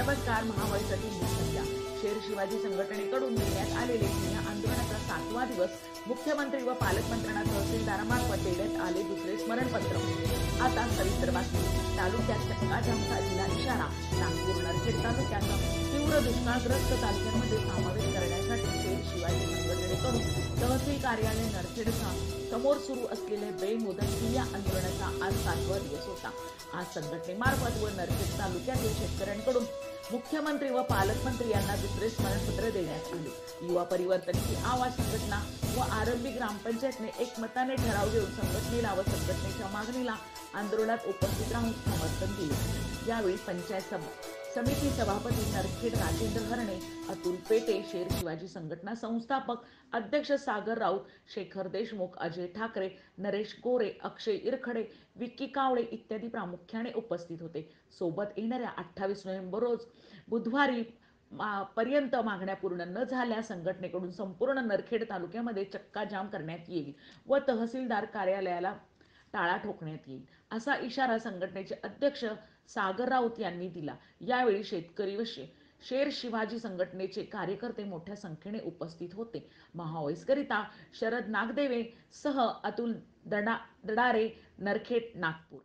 नमस्कार महामारीसाठी सध्या शेर शिवाजी संघटनेकडून देण्यात आलेले या आंदोलनाचा सातवा दिवस मुख्यमंत्री व पालकमंत्र्यांना तहसीलदारामार्फत देण्यात आले दुसरे स्मरणपत्र. आता सविस्तर बातमी. तालुक्यात चक्काजामचा जिल्हा इशारा नागपूर नरखेड तालुक्याचा तीव्र दुष्काळग्रस्त तालुक्यांमध्ये समावेश करण्यासाठी शेर शिवाजी संघटनेकडून तहसील कार्यालय नरखेडचा समोर सुरू असलेले बेमुदत या आंदोलन आज सातवा दिवस होता. आज संघटनेमार्फत व नरखेड तालुक्यातील शेतकऱ्यांकडून मुख्यमंत्री व पालकमंत्री यांना दुसरे स्मरणपत्र देण्यात आले. युवा परिवर्तन ही आवाज संघटना व आरंभी ग्रामपंचायतने एकमताने ठराव घेऊन संघटनेला व संघटनेच्या मागणीला आंदोलनात उपस्थित राहून समर्थन दिले. यावेळी पंचायत सभा समिती सभापती नरखेड राजेंद्र हरणे अतुल पेटे शेर शिवाजी संघटना संस्थापक अध्यक्ष सागर राऊत शेखर देशमुख अजय ठाकरे नरेश गोरे अक्षय इरखडे विक्की कावळे इत्यादी प्रामुख्याने उपस्थित होते. सोबत येणाऱ्या अठ्ठावीस नोव्हेंबर रोज बुधवारी मा- पर्यंत मागण्या पूर्ण न झाल्या संघटनेकडून संपूर्ण नरखेड तालुक्यामध्ये चक्काजाम करण्यात येईल व तहसीलदार कार्यालयाला टाळा ठोकण्यात येईल. असा इशारा संघटनेचे अध्यक्ष सागर राऊत यांनी दिला. यावेळी शेतकरी व शे शेर शिवाजी संघटनेचे कार्यकर्ते मोठ्या संख्येने उपस्थित होते. महावैसकरिता शरद नागदेवे सह अतुल दडा दडारे नरखेट नागपूर.